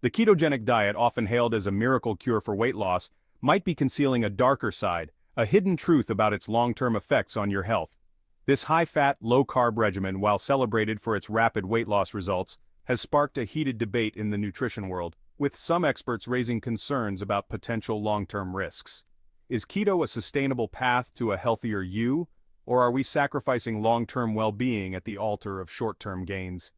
The ketogenic diet, often hailed as a miracle cure for weight loss, might be concealing a darker side, a hidden truth about its long-term effects on your health. This high-fat, low-carb regimen, while celebrated for its rapid weight loss results, has sparked a heated debate in the nutrition world, with some experts raising concerns about potential long-term risks. Is keto a sustainable path to a healthier you, or are we sacrificing long-term well-being at the altar of short-term gains?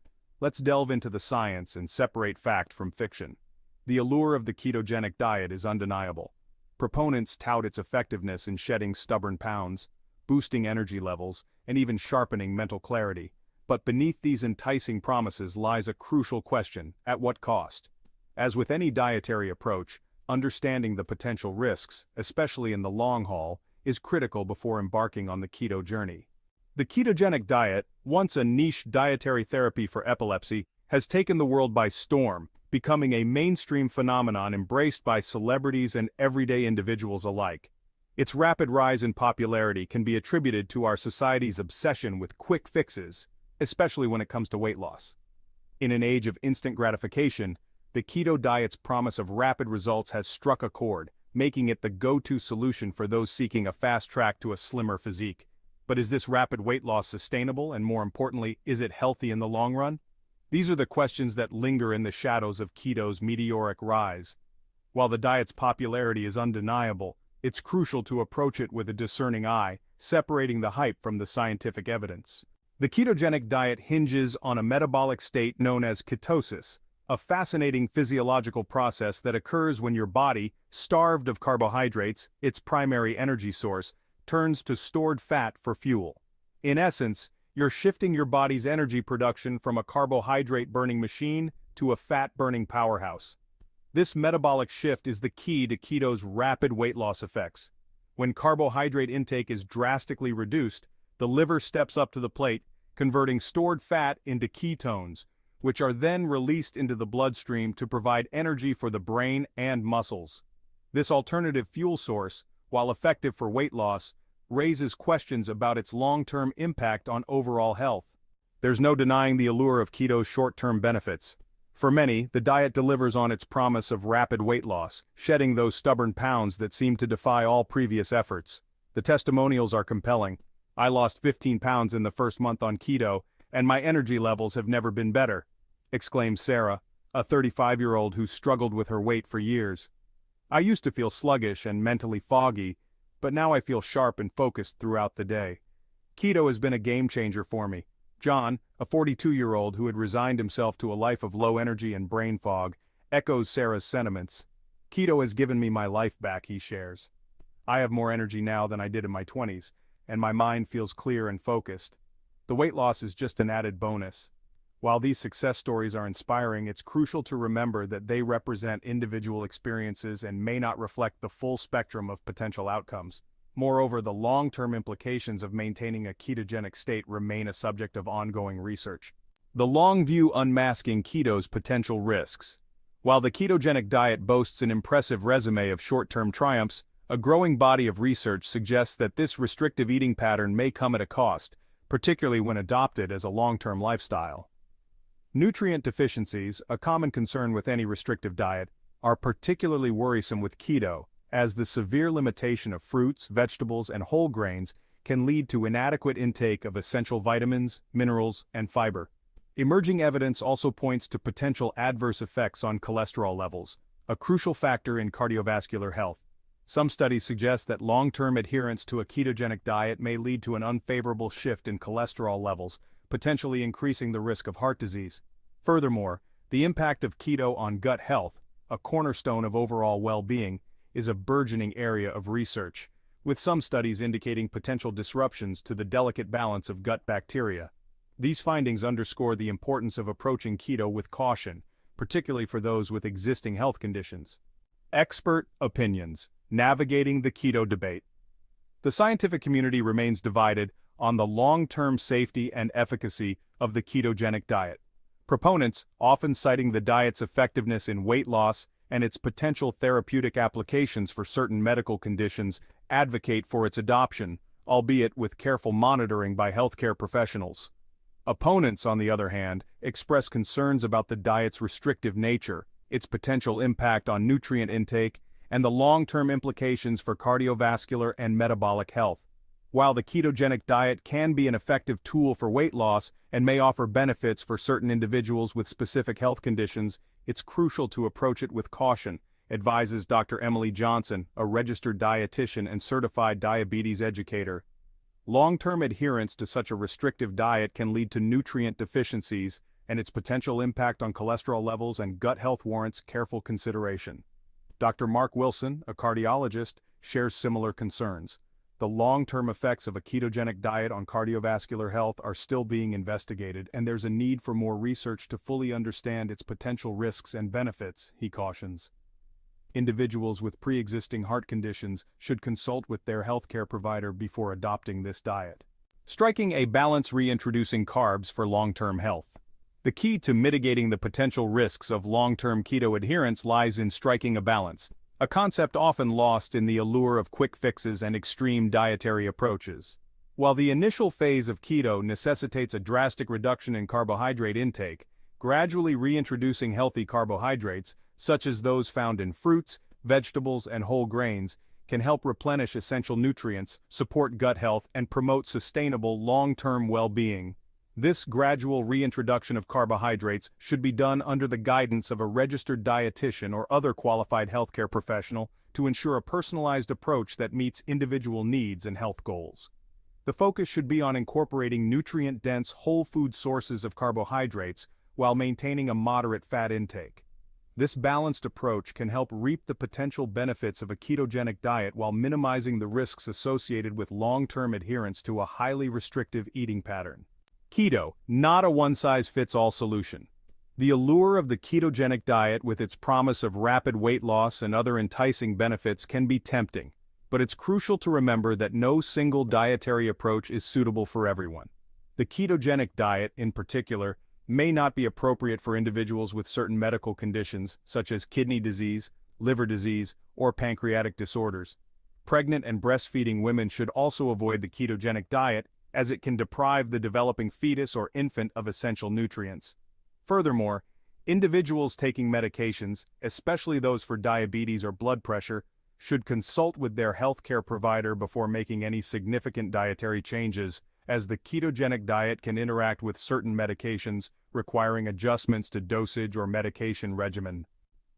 Let's delve into the science and separate fact from fiction. The allure of the ketogenic diet is undeniable. Proponents tout its effectiveness in shedding stubborn pounds, boosting energy levels, and even sharpening mental clarity. But beneath these enticing promises lies a crucial question, at what cost? As with any dietary approach, understanding the potential risks, especially in the long haul, is critical before embarking on the keto journey. The ketogenic diet, once a niche dietary therapy for epilepsy, has taken the world by storm, becoming a mainstream phenomenon embraced by celebrities and everyday individuals alike. Its rapid rise in popularity can be attributed to our society's obsession with quick fixes, especially when it comes to weight loss. In an age of instant gratification, the keto diet's promise of rapid results has struck a chord, making it the go-to solution for those seeking a fast track to a slimmer physique. But is this rapid weight loss sustainable and more importantly, is it healthy in the long run? These are the questions that linger in the shadows of keto's meteoric rise. While the diet's popularity is undeniable, it's crucial to approach it with a discerning eye, separating the hype from the scientific evidence. The ketogenic diet hinges on a metabolic state known as ketosis, a fascinating physiological process that occurs when your body, starved of carbohydrates, its primary energy source, turns to stored fat for fuel. In essence, you're shifting your body's energy production from a carbohydrate-burning machine to a fat-burning powerhouse. This metabolic shift is the key to keto's rapid weight loss effects. When carbohydrate intake is drastically reduced, the liver steps up to the plate, converting stored fat into ketones, which are then released into the bloodstream to provide energy for the brain and muscles. This alternative fuel source, while effective for weight loss, raises questions about its long-term impact on overall health. There's no denying the allure of keto's short-term benefits. For many, the diet delivers on its promise of rapid weight loss, shedding those stubborn pounds that seem to defy all previous efforts. The testimonials are compelling. I lost 15 pounds in the first month on keto, and my energy levels have never been better, exclaimed Sarah, a 35-year-old who struggled with her weight for years. I used to feel sluggish and mentally foggy, but now I feel sharp and focused throughout the day. Keto has been a game changer for me. John, a 42-year-old who had resigned himself to a life of low energy and brain fog, echoes Sarah's sentiments. Keto has given me my life back, he shares. I have more energy now than I did in my 20s, and my mind feels clear and focused. The weight loss is just an added bonus. While these success stories are inspiring, it's crucial to remember that they represent individual experiences and may not reflect the full spectrum of potential outcomes. Moreover, the long-term implications of maintaining a ketogenic state remain a subject of ongoing research. The long view unmasking keto's potential risks. While the ketogenic diet boasts an impressive resume of short-term triumphs, a growing body of research suggests that this restrictive eating pattern may come at a cost, particularly when adopted as a long-term lifestyle. Nutrient deficiencies, a common concern with any restrictive diet, are particularly worrisome with keto, as the severe limitation of fruits, vegetables, and whole grains can lead to inadequate intake of essential vitamins, minerals, and fiber. Emerging evidence also points to potential adverse effects on cholesterol levels, a crucial factor in cardiovascular health. Some studies suggest that long-term adherence to a ketogenic diet may lead to an unfavorable shift in cholesterol levels, potentially increasing the risk of heart disease. Furthermore, the impact of keto on gut health, a cornerstone of overall well-being, is a burgeoning area of research, with some studies indicating potential disruptions to the delicate balance of gut bacteria. These findings underscore the importance of approaching keto with caution, particularly for those with existing health conditions. Expert Opinions Navigating the Keto Debate The scientific community remains divided on the long-term safety and efficacy of the ketogenic diet. Proponents, often citing the diet's effectiveness in weight loss and its potential therapeutic applications for certain medical conditions, advocate for its adoption, albeit with careful monitoring by healthcare professionals. Opponents, on the other hand, express concerns about the diet's restrictive nature, its potential impact on nutrient intake, and the long-term implications for cardiovascular and metabolic health. While the ketogenic diet can be an effective tool for weight loss and may offer benefits for certain individuals with specific health conditions, it's crucial to approach it with caution, advises Dr. Emily Johnson, a registered dietitian and certified diabetes educator. Long-term adherence to such a restrictive diet can lead to nutrient deficiencies, and its potential impact on cholesterol levels and gut health warrants careful consideration. Dr. Mark Wilson, a cardiologist, shares similar concerns. The long-term effects of a ketogenic diet on cardiovascular health are still being investigated and there's a need for more research to fully understand its potential risks and benefits, he cautions. Individuals with pre-existing heart conditions should consult with their healthcare provider before adopting this diet. Striking a balance reintroducing carbs for long-term health. The key to mitigating the potential risks of long-term keto adherence lies in striking a balance, a concept often lost in the allure of quick fixes and extreme dietary approaches. While the initial phase of keto necessitates a drastic reduction in carbohydrate intake, gradually reintroducing healthy carbohydrates, such as those found in fruits, vegetables, and whole grains, can help replenish essential nutrients, support gut health, and promote sustainable long-term well-being. This gradual reintroduction of carbohydrates should be done under the guidance of a registered dietitian or other qualified healthcare professional to ensure a personalized approach that meets individual needs and health goals. The focus should be on incorporating nutrient-dense whole food sources of carbohydrates while maintaining a moderate fat intake. This balanced approach can help reap the potential benefits of a ketogenic diet while minimizing the risks associated with long-term adherence to a highly restrictive eating pattern. Keto, not a one-size-fits-all solution. The allure of the ketogenic diet with its promise of rapid weight loss and other enticing benefits can be tempting, but it's crucial to remember that no single dietary approach is suitable for everyone. The ketogenic diet, in particular, may not be appropriate for individuals with certain medical conditions, such as kidney disease, liver disease, or pancreatic disorders. Pregnant and breastfeeding women should also avoid the ketogenic diet as it can deprive the developing fetus or infant of essential nutrients. Furthermore, individuals taking medications, especially those for diabetes or blood pressure, should consult with their healthcare provider before making any significant dietary changes, as the ketogenic diet can interact with certain medications, requiring adjustments to dosage or medication regimen.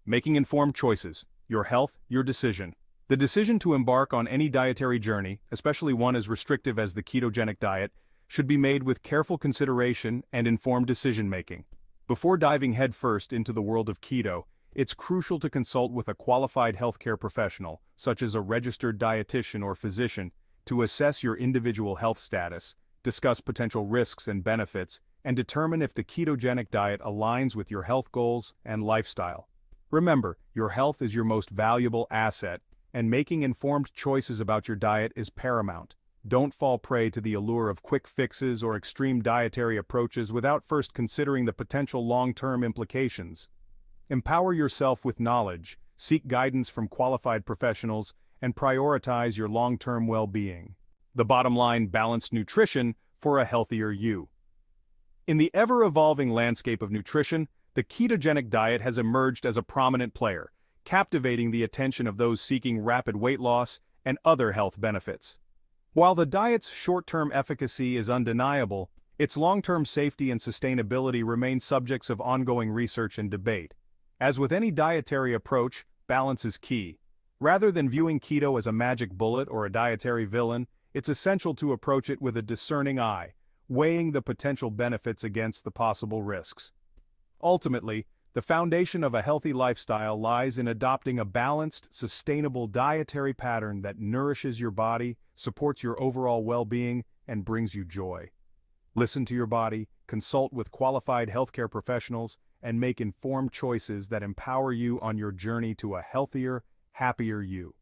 Making informed choices. Your health, your decision. The decision to embark on any dietary journey, especially one as restrictive as the ketogenic diet, should be made with careful consideration and informed decision-making. Before diving headfirst into the world of keto, it's crucial to consult with a qualified healthcare professional, such as a registered dietitian or physician, to assess your individual health status, discuss potential risks and benefits, and determine if the ketogenic diet aligns with your health goals and lifestyle. Remember, your health is your most valuable asset, and making informed choices about your diet is paramount. Don't fall prey to the allure of quick fixes or extreme dietary approaches without first considering the potential long-term implications. Empower yourself with knowledge, seek guidance from qualified professionals, and prioritize your long-term well-being. The bottom line balanced nutrition for a healthier you. In the ever-evolving landscape of nutrition, the ketogenic diet has emerged as a prominent player, captivating the attention of those seeking rapid weight loss and other health benefits. While the diet's short-term efficacy is undeniable, its long-term safety and sustainability remain subjects of ongoing research and debate. As with any dietary approach, balance is key. Rather than viewing keto as a magic bullet or a dietary villain, it's essential to approach it with a discerning eye, weighing the potential benefits against the possible risks. Ultimately, the foundation of a healthy lifestyle lies in adopting a balanced, sustainable dietary pattern that nourishes your body, supports your overall well-being, and brings you joy. Listen to your body, consult with qualified healthcare professionals, and make informed choices that empower you on your journey to a healthier, happier you.